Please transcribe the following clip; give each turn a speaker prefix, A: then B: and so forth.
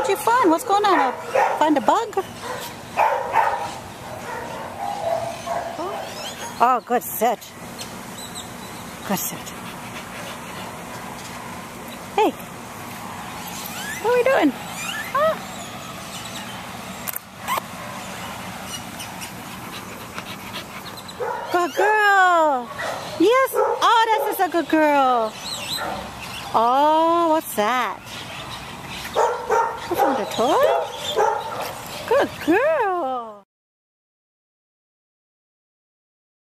A: What's going on? Find a bug? Oh, good sit. Good sit. Hey, what are we doing? Good girl. Yes. Oh, this is a good girl. Oh, what's that? I found a toy? Good girl.